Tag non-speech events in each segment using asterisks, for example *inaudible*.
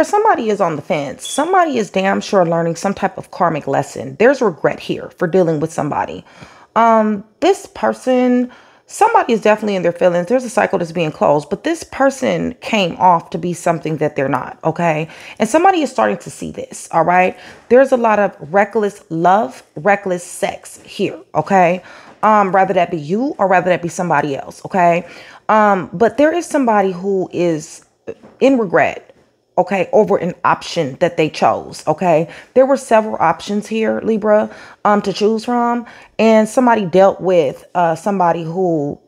Libra, somebody is on the fence. Somebody is damn sure learning some type of karmic lesson. There's regret here for dealing with somebody. Um, this person, somebody is definitely in their feelings. There's a cycle that's being closed, but this person came off to be something that they're not, okay? And somebody is starting to see this, all right? There's a lot of reckless love, reckless sex here, okay? Um, rather that be you or rather that be somebody else, okay? Um, but there is somebody who is in regret okay, over an option that they chose, okay? There were several options here, Libra, um, to choose from, and somebody dealt with uh, somebody who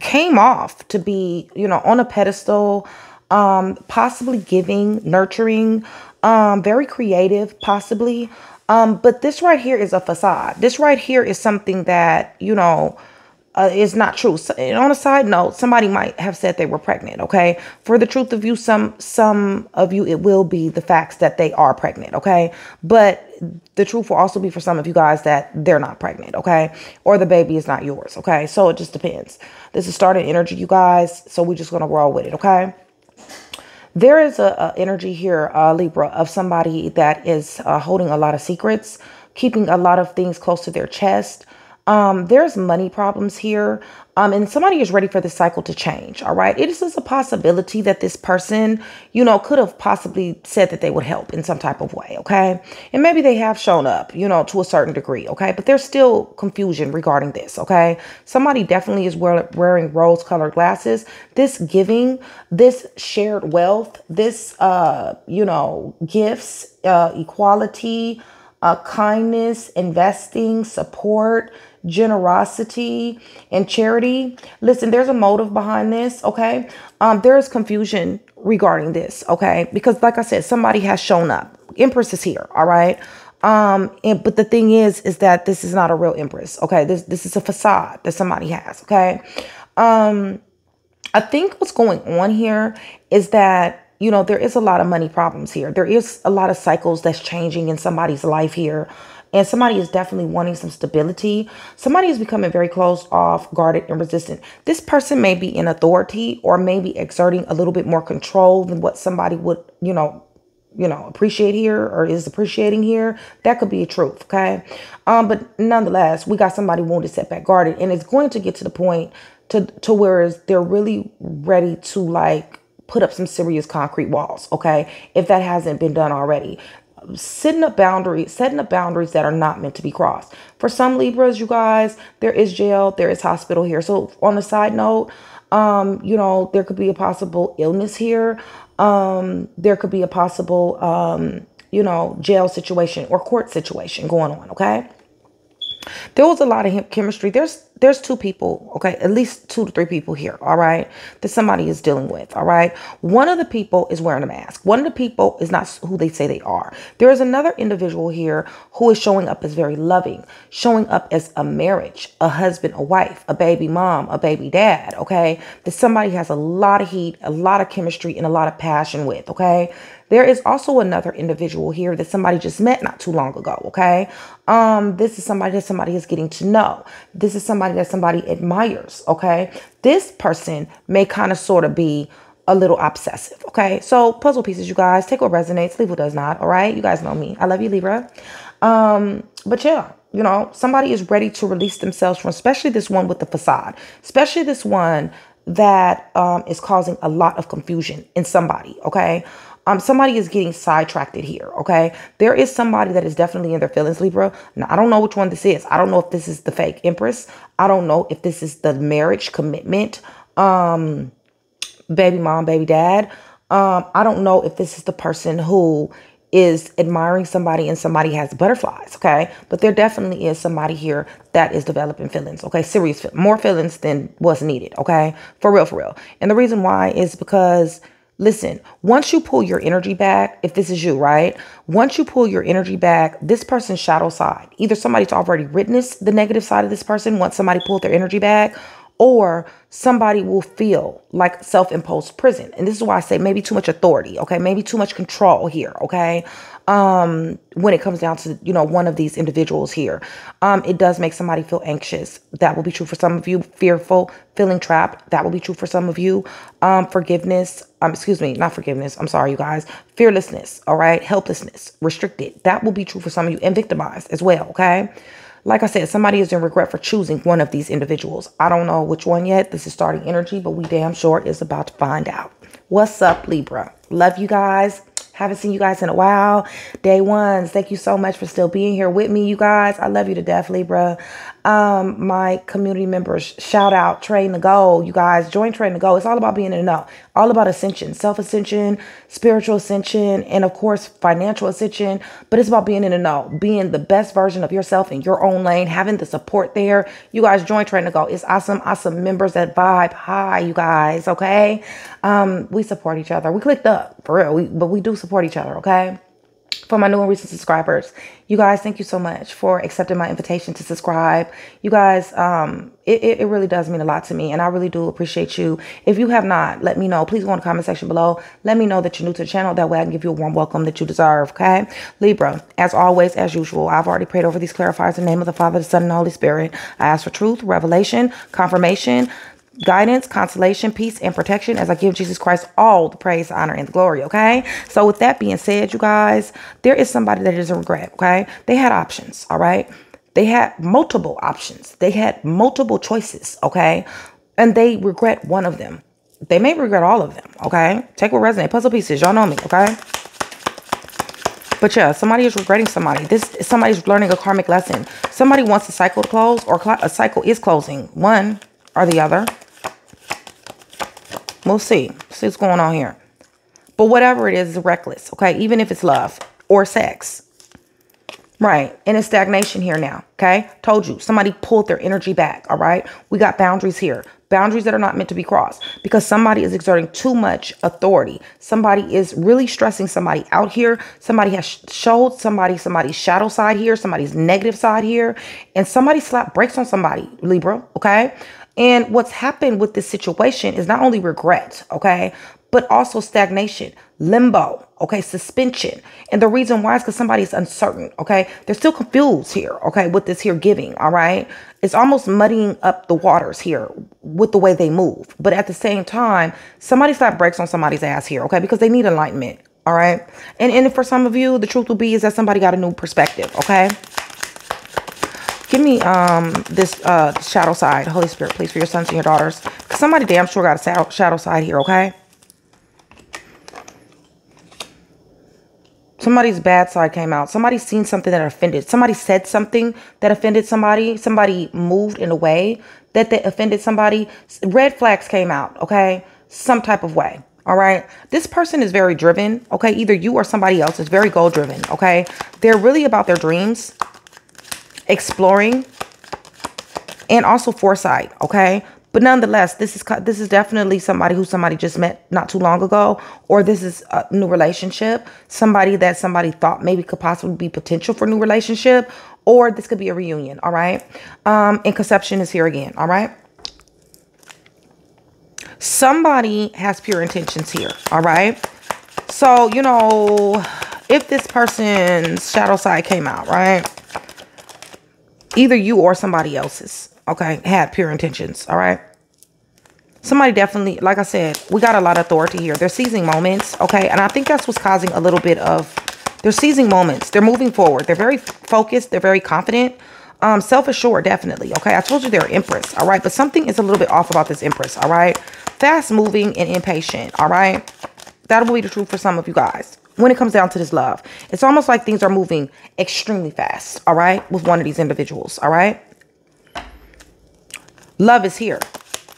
came off to be, you know, on a pedestal, um, possibly giving, nurturing, um, very creative, possibly. Um, but this right here is a facade. This right here is something that, you know, uh, is not true. So, on a side note, somebody might have said they were pregnant. Okay, for the truth of you, some some of you, it will be the facts that they are pregnant. Okay, but the truth will also be for some of you guys that they're not pregnant. Okay, or the baby is not yours. Okay, so it just depends. This is starting energy, you guys. So we're just gonna roll with it. Okay. There is a, a energy here, uh, Libra, of somebody that is uh, holding a lot of secrets, keeping a lot of things close to their chest um, there's money problems here. Um, and somebody is ready for this cycle to change. All right. It is a possibility that this person, you know, could have possibly said that they would help in some type of way. Okay. And maybe they have shown up, you know, to a certain degree. Okay. But there's still confusion regarding this. Okay. Somebody definitely is wear, wearing rose colored glasses. This giving, this shared wealth, this, uh, you know, gifts, uh, equality, uh, kindness, investing, support, generosity, and charity. Listen, there's a motive behind this, okay? Um, there is confusion regarding this, okay? Because like I said, somebody has shown up. Empress is here, all right? Um, and, but the thing is, is that this is not a real Empress, okay? This, this is a facade that somebody has, okay? Um, I think what's going on here is that you know, there is a lot of money problems here. There is a lot of cycles that's changing in somebody's life here. And somebody is definitely wanting some stability. Somebody is becoming very closed off, guarded, and resistant. This person may be in authority or maybe exerting a little bit more control than what somebody would, you know, you know, appreciate here or is appreciating here. That could be a truth, okay? Um, but nonetheless, we got somebody wounded, setback, guarded, and it's going to get to the point to to where they're really ready to like put up some serious concrete walls, okay? If that hasn't been done already. Setting up boundaries, setting up boundaries that are not meant to be crossed. For some Libras, you guys, there is jail, there is hospital here. So on a side note, um, you know, there could be a possible illness here. Um, there could be a possible, um, you know, jail situation or court situation going on, okay? There was a lot of chemistry. There's there's two people, okay, at least two to three people here, all right, that somebody is dealing with, all right. One of the people is wearing a mask. One of the people is not who they say they are. There is another individual here who is showing up as very loving, showing up as a marriage, a husband, a wife, a baby mom, a baby dad, okay. That somebody has a lot of heat, a lot of chemistry, and a lot of passion with, okay. There is also another individual here that somebody just met not too long ago, okay? Um, this is somebody that somebody is getting to know. This is somebody that somebody admires, okay? This person may kind of sort of be a little obsessive, okay? So puzzle pieces, you guys, take what resonates, leave what does not, all right? You guys know me. I love you, Libra. Um, but yeah, you know, somebody is ready to release themselves from, especially this one with the facade, especially this one that um, is causing a lot of confusion in somebody, okay? um, somebody is getting sidetracked here, okay? There is somebody that is definitely in their feelings, Libra. Now, I don't know which one this is. I don't know if this is the fake Empress. I don't know if this is the marriage commitment, um, baby mom, baby dad. Um, I don't know if this is the person who is admiring somebody and somebody has butterflies, okay? But there definitely is somebody here that is developing feelings, okay? Serious, more feelings than was needed, okay? For real, for real. And the reason why is because Listen, once you pull your energy back, if this is you, right? Once you pull your energy back, this person's shadow side, either somebody's already witnessed the negative side of this person once somebody pulled their energy back, or somebody will feel like self-imposed prison. And this is why I say maybe too much authority, okay? Maybe too much control here, okay? Um, when it comes down to, you know, one of these individuals here. Um, it does make somebody feel anxious. That will be true for some of you. Fearful, feeling trapped. That will be true for some of you. Um, forgiveness, um, excuse me, not forgiveness. I'm sorry, you guys. Fearlessness, all right? Helplessness, restricted. That will be true for some of you and victimized as well, okay? Like I said, somebody is in regret for choosing one of these individuals. I don't know which one yet. This is starting energy, but we damn sure is about to find out. What's up, Libra? Love you guys. Haven't seen you guys in a while. Day ones, thank you so much for still being here with me, you guys. I love you to death, Libra um, my community members. Shout out Train to Go. You guys join Train to Go. It's all about being in the know, all about ascension, self ascension, spiritual ascension, and of course, financial ascension. But it's about being in the know, being the best version of yourself in your own lane, having the support there. You guys join Train to Go. It's awesome, awesome members that vibe. Hi, you guys. Okay. Um, we support each other. We clicked up for real, we, but we do support each other. Okay for my new and recent subscribers. You guys, thank you so much for accepting my invitation to subscribe. You guys, um, it, it, really does mean a lot to me, and I really do appreciate you. If you have not, let me know. Please go in the comment section below. Let me know that you're new to the channel. That way I can give you a warm welcome that you deserve, okay? Libra, as always, as usual, I've already prayed over these clarifiers in the name of the Father, the Son, and the Holy Spirit. I ask for truth, revelation, confirmation, guidance, consolation, peace, and protection as I give Jesus Christ all the praise, honor, and glory. Okay. So, with that being said, you guys, there is somebody that is a regret. Okay. They had options. All right. They had multiple options, they had multiple choices. Okay. And they regret one of them. They may regret all of them. Okay. Take what resonate. Puzzle pieces. Y'all know me. Okay. But yeah, somebody is regretting somebody. This somebody's learning a karmic lesson. Somebody wants a cycle to close or a cycle is closing. One or the other. We'll see. See what's going on here. But whatever it is, it's reckless, okay? Even if it's love or sex. Right. And it's stagnation here now, okay? Told you. Somebody pulled their energy back, all right? We got boundaries here. Boundaries that are not meant to be crossed because somebody is exerting too much authority. Somebody is really stressing somebody out here. Somebody has showed somebody somebody's shadow side here, somebody's negative side here, and somebody slapped brakes on somebody, Libra, okay? And what's happened with this situation is not only regret, okay, but also stagnation, limbo, okay, suspension. And the reason why is because somebody's uncertain, okay? They're still confused here, okay, with this here giving, all right? It's almost muddying up the waters here with the way they move. But at the same time, somebody slap brakes on somebody's ass here, okay, because they need enlightenment, all right? And, and for some of you, the truth will be is that somebody got a new perspective, okay? Give me um this uh shadow side, Holy Spirit, please, for your sons and your daughters. Because Somebody damn sure got a shadow side here, okay? Somebody's bad side came out. Somebody seen something that offended. Somebody said something that offended somebody. Somebody moved in a way that they offended somebody. Red flags came out, okay? Some type of way. All right. This person is very driven. Okay. Either you or somebody else is very goal driven. Okay. They're really about their dreams exploring, and also foresight, okay? But nonetheless, this is this is definitely somebody who somebody just met not too long ago, or this is a new relationship. Somebody that somebody thought maybe could possibly be potential for new relationship, or this could be a reunion. All right, um, and conception is here again. All right. Somebody has pure intentions here. All right. So you know, if this person's shadow side came out, right? Either you or somebody else's, okay, had pure intentions, all right? Somebody definitely, like I said, we got a lot of authority here. They're seizing moments, okay? And I think that's what's causing a little bit of, they're seizing moments. They're moving forward. They're very focused. They're very confident. Um, self-assured, definitely, okay? I told you they're empress, all right? But something is a little bit off about this empress, all right? Fast-moving and impatient, all right? That'll be the truth for some of you guys when it comes down to this love. It's almost like things are moving extremely fast, all right, with one of these individuals, all right? Love is here.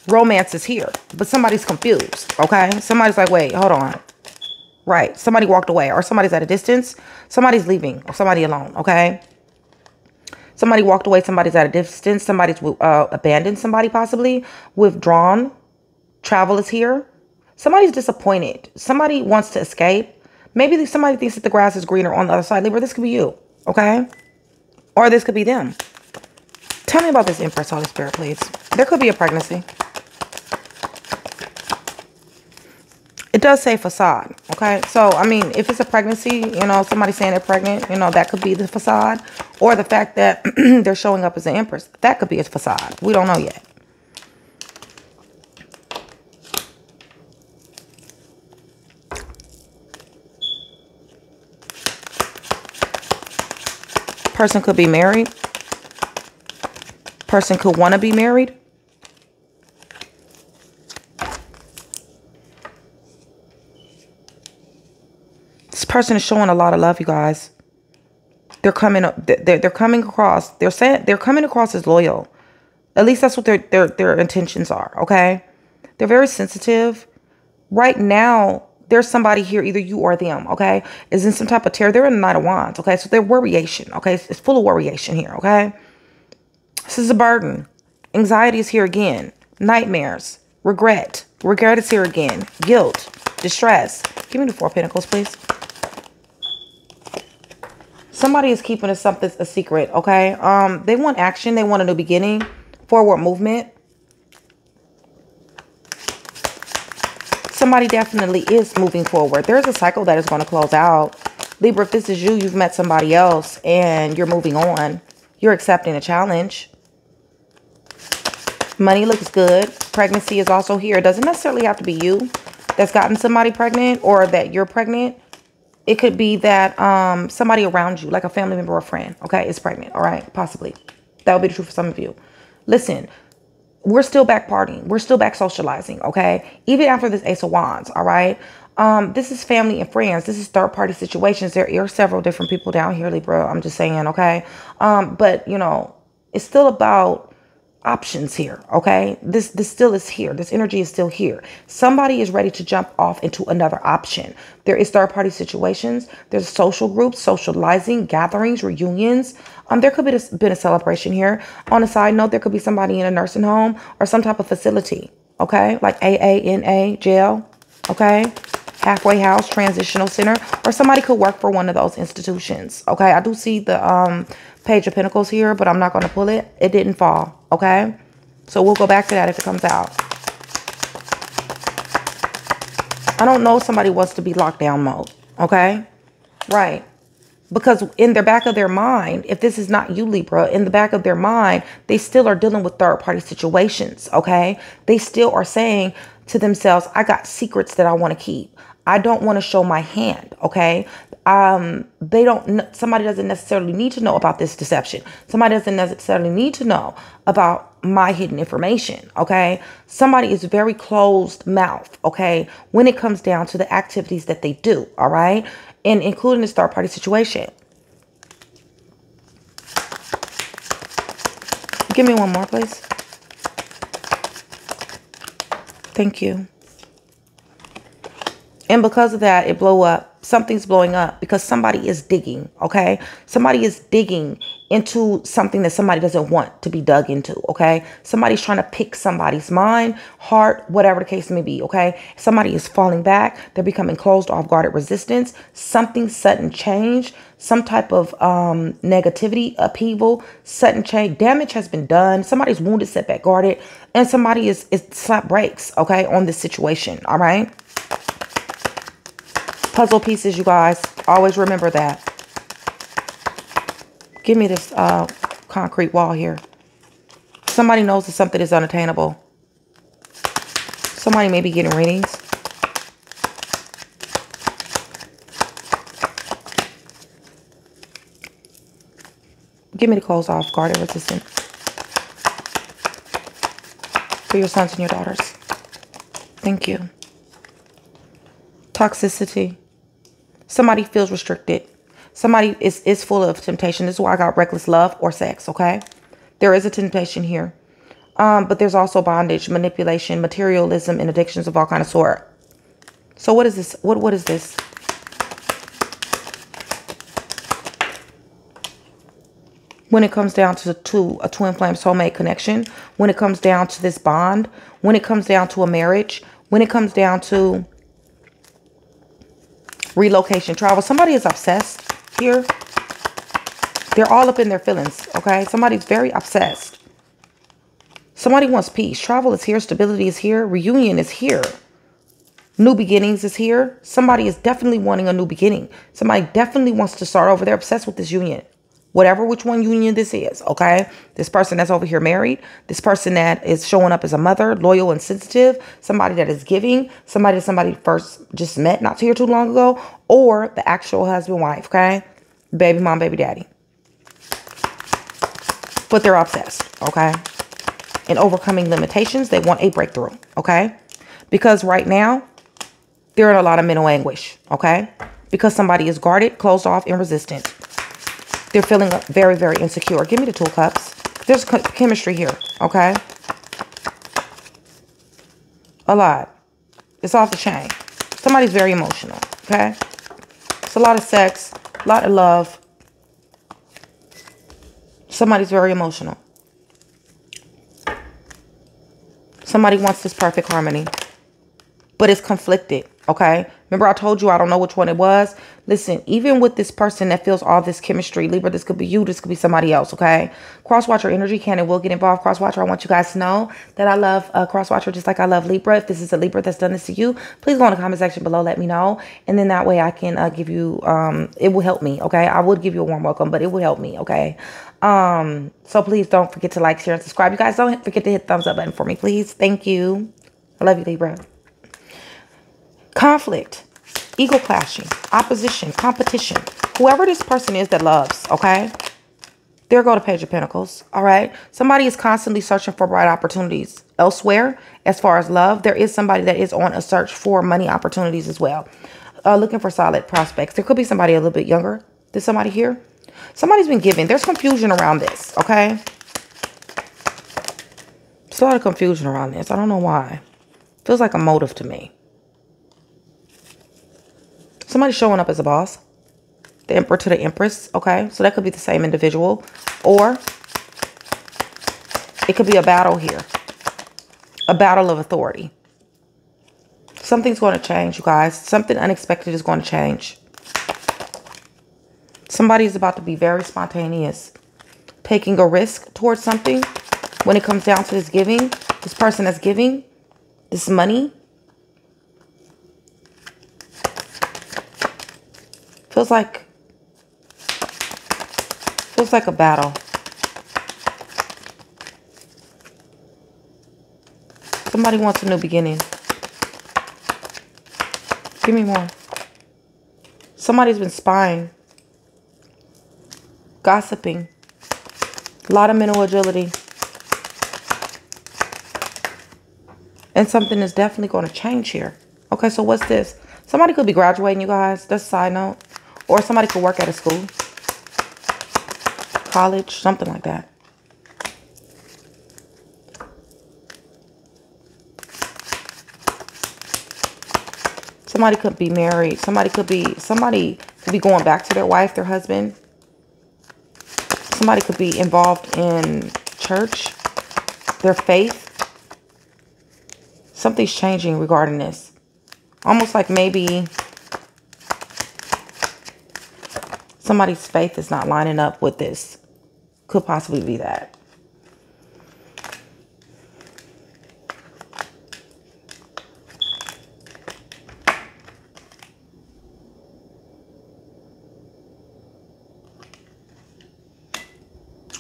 Romance is here, but somebody's confused, okay? Somebody's like, wait, hold on. Right, somebody walked away or somebody's at a distance. Somebody's leaving or somebody alone, okay? Somebody walked away, somebody's at a distance. Somebody's uh, abandoned somebody possibly, withdrawn. Travel is here. Somebody's disappointed. Somebody wants to escape Maybe somebody thinks that the grass is greener on the other side. Libra, this could be you, okay? Or this could be them. Tell me about this Empress, Holy Spirit, please. There could be a pregnancy. It does say facade, okay? So, I mean, if it's a pregnancy, you know, somebody saying they're pregnant, you know, that could be the facade. Or the fact that *clears throat* they're showing up as an empress. That could be a facade. We don't know yet. Person could be married. Person could want to be married. This person is showing a lot of love, you guys. They're coming up. They're, they're coming across. They're saying they're coming across as loyal. At least that's what their their their intentions are. Okay, they're very sensitive. Right now, there's somebody here, either you or them. Okay, is in some type of terror. They're in the Knight of Wands. Okay, so they're worryation. Okay, it's, it's full of worryation here. Okay, this is a burden. Anxiety is here again. Nightmares, regret. Regret is here again. Guilt, distress. Give me the four pentacles, please. Somebody is keeping something a secret, okay? Um, they want action. They want a new beginning. Forward movement. Somebody definitely is moving forward. There's a cycle that is going to close out. Libra, if this is you, you've met somebody else and you're moving on. You're accepting a challenge. Money looks good. Pregnancy is also here. It doesn't necessarily have to be you that's gotten somebody pregnant or that you're pregnant. It could be that um, somebody around you, like a family member or friend, okay, is pregnant, all right, possibly. That would be truth for some of you. Listen, we're still back partying. We're still back socializing, okay? Even after this Ace of Wands, all right? Um, this is family and friends. This is third party situations. There are several different people down here, Libra. I'm just saying, okay? Um, but, you know, it's still about options here okay? This this still is here. This energy is still here. Somebody is ready to jump off into another option. There is third party situations. There's social groups socializing gatherings reunions. Um there could be a, been a celebration here. On a side note there could be somebody in a nursing home or some type of facility okay? Like aana jail okay? Halfway house transitional center or somebody could work for one of those institutions okay? I do see the um Page of Pentacles here, but I'm not going to pull it. It didn't fall, okay? So we'll go back to that if it comes out. I don't know somebody wants to be locked down mode, okay? Right. Because in the back of their mind, if this is not you, Libra, in the back of their mind, they still are dealing with third party situations, okay? They still are saying to themselves, I got secrets that I want to keep. I don't want to show my hand, okay? um, they don't, somebody doesn't necessarily need to know about this deception. Somebody doesn't necessarily need to know about my hidden information. Okay. Somebody is very closed mouth. Okay. When it comes down to the activities that they do. All right. And including the third party situation. Give me one more, please. Thank you. And because of that, it blow up something's blowing up because somebody is digging, okay? Somebody is digging into something that somebody doesn't want to be dug into, okay? Somebody's trying to pick somebody's mind, heart, whatever the case may be, okay? Somebody is falling back. They're becoming closed off guarded resistance. Something sudden change, some type of um, negativity, upheaval, sudden change. Damage has been done. Somebody's wounded, set back, guarded, and somebody is, is slap brakes, okay, on this situation, all right? Puzzle pieces, you guys. Always remember that. Give me this uh, concrete wall here. Somebody knows that something is unattainable. Somebody may be getting readings. Give me the clothes off, guard resistant. For your sons and your daughters. Thank you. Toxicity. Somebody feels restricted. Somebody is, is full of temptation. This is why I got reckless love or sex, okay? There is a temptation here. Um, but there's also bondage, manipulation, materialism, and addictions of all kind of sort. So what is this? What What is this? When it comes down to, to a twin flame soulmate connection, when it comes down to this bond, when it comes down to a marriage, when it comes down to relocation, travel. Somebody is obsessed here. They're all up in their feelings, okay? Somebody's very obsessed. Somebody wants peace. Travel is here. Stability is here. Reunion is here. New beginnings is here. Somebody is definitely wanting a new beginning. Somebody definitely wants to start over. They're obsessed with this union. Whatever which one union this is, okay? This person that's over here married, this person that is showing up as a mother, loyal and sensitive, somebody that is giving, somebody that somebody first just met not here too long ago, or the actual husband, wife, okay? Baby mom, baby daddy. But they're obsessed, okay? In overcoming limitations, they want a breakthrough, okay? Because right now, they're in a lot of mental anguish, okay? Because somebody is guarded, closed off, and resistant. They're feeling very, very insecure. Give me the two cups. There's chemistry here, okay? A lot. It's off the chain. Somebody's very emotional, okay? It's a lot of sex, a lot of love. Somebody's very emotional. Somebody wants this perfect harmony, but it's conflicted. Okay. Remember I told you I don't know which one it was. Listen, even with this person that feels all this chemistry, Libra, this could be you, this could be somebody else. Okay. Crosswatcher energy can and will get involved. Crosswatcher, I want you guys to know that I love uh, Crosswatcher just like I love Libra. If this is a Libra that's done this to you, please go in the comment section below. Let me know. And then that way I can uh, give you, um, it will help me. Okay. I would give you a warm welcome, but it will help me. Okay. Um, so please don't forget to like, share, and subscribe. You guys don't forget to hit thumbs up button for me, please. Thank you. I love you, Libra conflict, ego clashing, opposition, competition. Whoever this person is that loves, okay? There go to Page of Pentacles, all right? Somebody is constantly searching for bright opportunities. Elsewhere, as far as love, there is somebody that is on a search for money opportunities as well. Uh, looking for solid prospects. There could be somebody a little bit younger. There's somebody here. Somebody's been giving. There's confusion around this, okay? There's a lot of confusion around this. I don't know why. Feels like a motive to me. Somebody showing up as a boss. The emperor to the empress. Okay. So that could be the same individual. Or it could be a battle here. A battle of authority. Something's going to change, you guys. Something unexpected is going to change. Somebody is about to be very spontaneous. Taking a risk towards something. When it comes down to this giving, this person that's giving this money, Feels like feels like a battle. Somebody wants a new beginning. Give me more. Somebody's been spying. Gossiping. A lot of mental agility. And something is definitely going to change here. Okay, so what's this? Somebody could be graduating, you guys. That's a side note. Or somebody could work at a school. College, something like that. Somebody could be married. Somebody could be, somebody could be going back to their wife, their husband. Somebody could be involved in church, their faith. Something's changing regarding this. Almost like maybe somebody's faith is not lining up with this. Could possibly be that.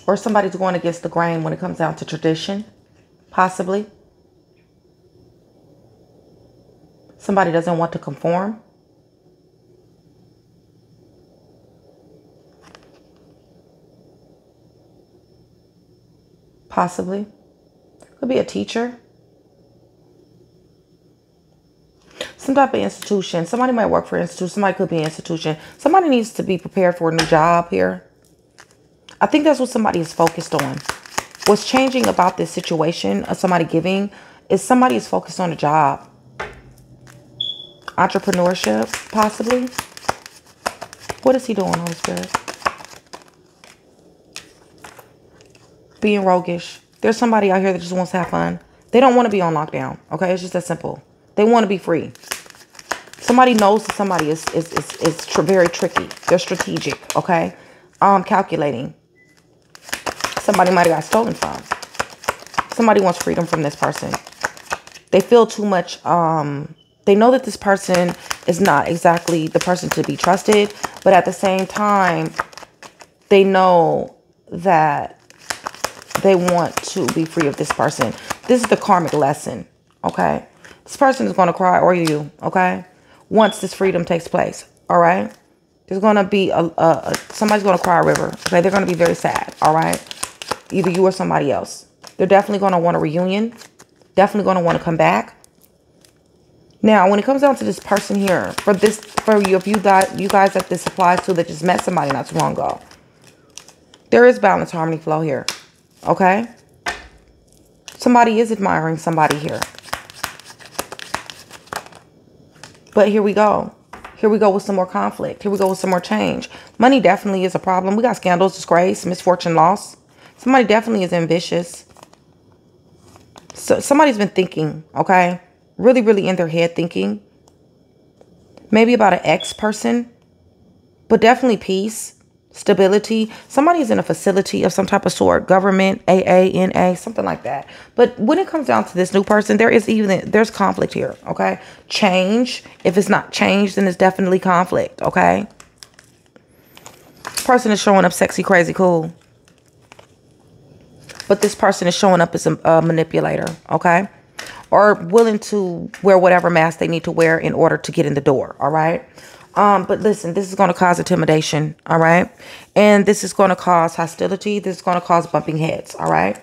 Or somebody's going against the grain when it comes down to tradition, possibly. Somebody doesn't want to conform. Possibly. Could be a teacher. Some type of institution. Somebody might work for an institution. Somebody could be an institution. Somebody needs to be prepared for a new job here. I think that's what somebody is focused on. What's changing about this situation of somebody giving is somebody is focused on a job. Entrepreneurship, possibly. What is he doing, Holy Spirit? Being roguish. There's somebody out here that just wants to have fun. They don't want to be on lockdown. Okay, it's just that simple. They want to be free. Somebody knows that somebody is is is, is tr very tricky. They're strategic. Okay, um, calculating. Somebody might have got stolen from. Somebody wants freedom from this person. They feel too much, um, they know that this person is not exactly the person to be trusted, but at the same time, they know that they want to be free of this person. This is the karmic lesson, okay? This person is going to cry or you, okay? Once this freedom takes place, all right? There's going to be a, a, a somebody's going to cry a river, okay? They're going to be very sad, all right? Either you or somebody else. They're definitely going to want a reunion. Definitely going to want to come back. Now, when it comes down to this person here, for this, for you, if you got you guys that this applies to that just met somebody not too long ago, there is balance, harmony, flow here. Okay? Somebody is admiring somebody here. But here we go. Here we go with some more conflict. Here we go with some more change. Money definitely is a problem. We got scandals, disgrace, misfortune, loss. Somebody definitely is ambitious. So somebody's been thinking, okay? Really, really in their head thinking. Maybe about an ex person. But definitely peace stability. Somebody is in a facility of some type of sort, government, AA, NA, something like that. But when it comes down to this new person, there is even there's conflict here. Okay, change. If it's not changed, then it's definitely conflict. Okay. Person is showing up sexy, crazy, cool. But this person is showing up as a, a manipulator. Okay. Or willing to wear whatever mask they need to wear in order to get in the door. All right. Um, but listen, this is going to cause intimidation, all right? And this is going to cause hostility. This is going to cause bumping heads, all right?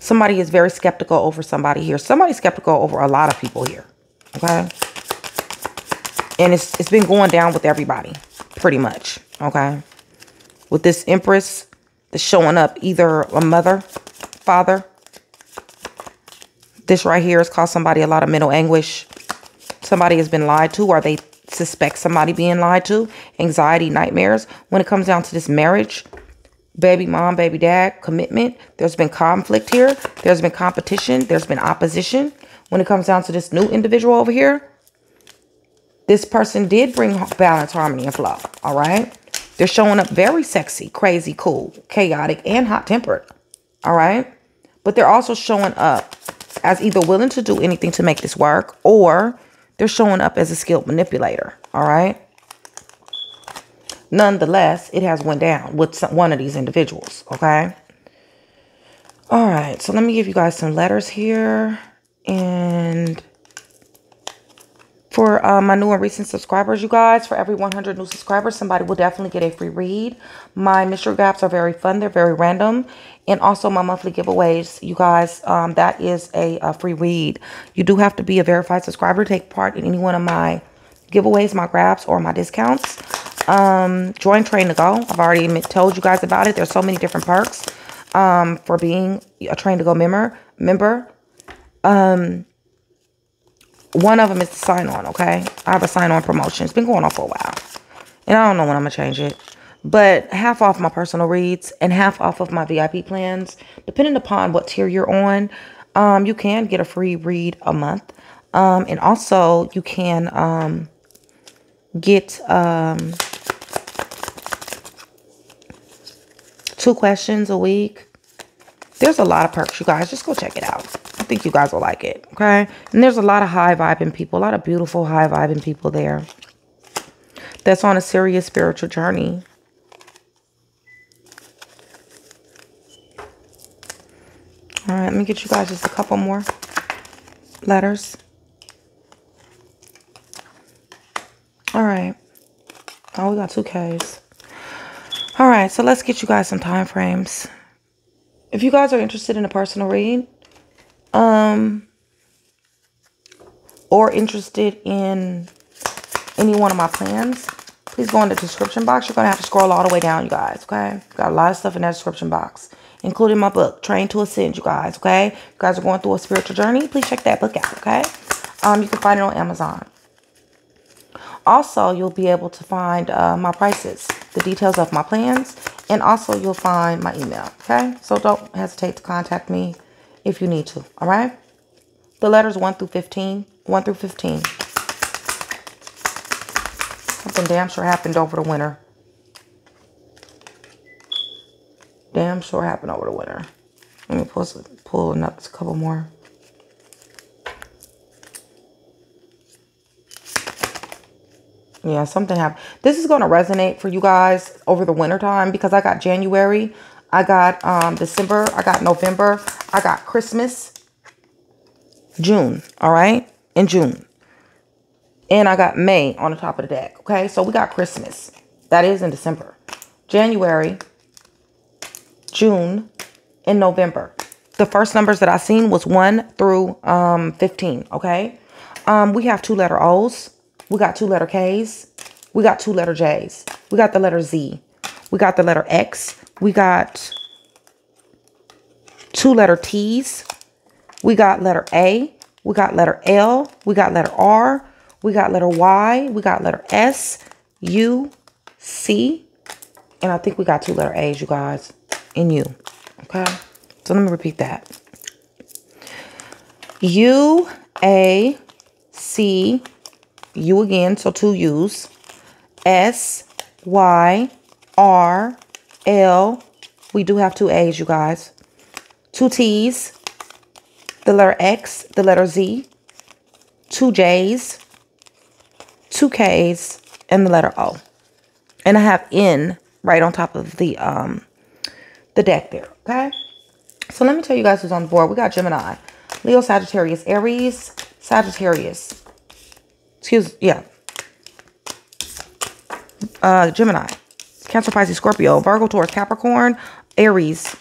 Somebody is very skeptical over somebody here. Somebody's skeptical over a lot of people here, okay? And it's, it's been going down with everybody, pretty much, okay? With this Empress that's showing up either a mother, father. This right here has caused somebody a lot of mental anguish, somebody has been lied to or they suspect somebody being lied to, anxiety, nightmares. When it comes down to this marriage, baby mom, baby dad, commitment, there's been conflict here. There's been competition. There's been opposition. When it comes down to this new individual over here, this person did bring balance, harmony, and flow. All right. They're showing up very sexy, crazy, cool, chaotic, and hot-tempered. All right. But they're also showing up as either willing to do anything to make this work or they're showing up as a skilled manipulator, all right? Nonetheless, it has went down with some, one of these individuals, okay? All right, so let me give you guys some letters here. And for uh, my new and recent subscribers, you guys, for every 100 new subscribers, somebody will definitely get a free read. My mystery gaps are very fun. They're very random and also my monthly giveaways. You guys, um, that is a, a, free read. You do have to be a verified subscriber to take part in any one of my giveaways, my grabs, or my discounts. Um, join Train to Go. I've already told you guys about it. There's so many different perks um, for being a Train to Go member. Member. Um, one of them is the sign on, okay? I have a sign on promotion. It's been going on for a while. And I don't know when I'm going to change it but half off my personal reads and half off of my VIP plans. Depending upon what tier you're on, um, you can get a free read a month. Um, and also you can um, get um, two questions a week. There's a lot of perks, you guys. Just go check it out. Think you guys will like it, okay? And there's a lot of high vibing people, a lot of beautiful high vibing people there that's on a serious spiritual journey. All right, let me get you guys just a couple more letters. All right. Oh, we got two Ks. All right, so let's get you guys some time frames. If you guys are interested in a personal read, um, or interested in any one of my plans, please go in the description box. You're going to have to scroll all the way down, you guys, okay? Got a lot of stuff in that description box including my book, Trained to Ascend, you guys, okay? you guys are going through a spiritual journey, please check that book out, okay? Um, you can find it on Amazon. Also, you'll be able to find uh, my prices, the details of my plans, and also you'll find my email, okay? So don't hesitate to contact me if you need to, all right? The letters 1 through 15, 1 through 15. Something damn sure happened over the winter. damn sure happened over the winter. Let me pull, pull up a couple more. Yeah, something happened. This is going to resonate for you guys over the winter time because I got January, I got um, December, I got November, I got Christmas, June, all right? In June. And I got May on the top of the deck, okay? So we got Christmas. That is in December. January, June, and November. The first numbers that I seen was 1 through um, 15, okay? Um, we have two letter O's. We got two letter K's. We got two letter J's. We got the letter Z. We got the letter X. We got two letter T's. We got letter A. We got letter L. We got letter R. We got letter Y. We got letter S, U, C. And I think we got two letter A's, you guys, in U. Okay? So let me repeat that. U, A, C, U again, so two U's. S, Y, R, L. We do have two A's, you guys. Two T's, the letter X, the letter Z, two J's, two K's, and the letter O. And I have N right on top of the um the deck there, okay? So let me tell you guys who's on the board. We got Gemini, Leo, Sagittarius, Aries, Sagittarius. Excuse, yeah. Uh, Gemini, Cancer, Pisces, Scorpio, Virgo, Taurus, Capricorn, Aries,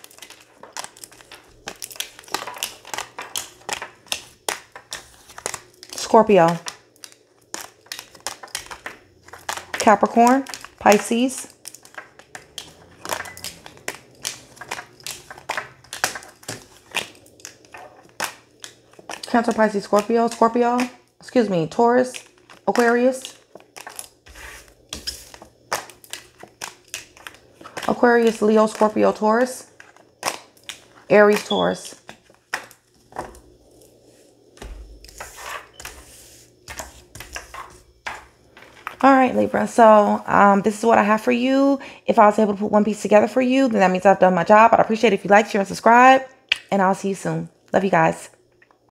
Scorpio, Capricorn, Pisces, Cancer, Pisces, Scorpio, Scorpio, excuse me, Taurus, Aquarius, Aquarius, Leo, Scorpio, Taurus, Aries, Taurus, All right, Libra. So um, this is what I have for you. If I was able to put one piece together for you, then that means I've done my job. I'd appreciate it if you like, share, and subscribe. And I'll see you soon. Love you guys.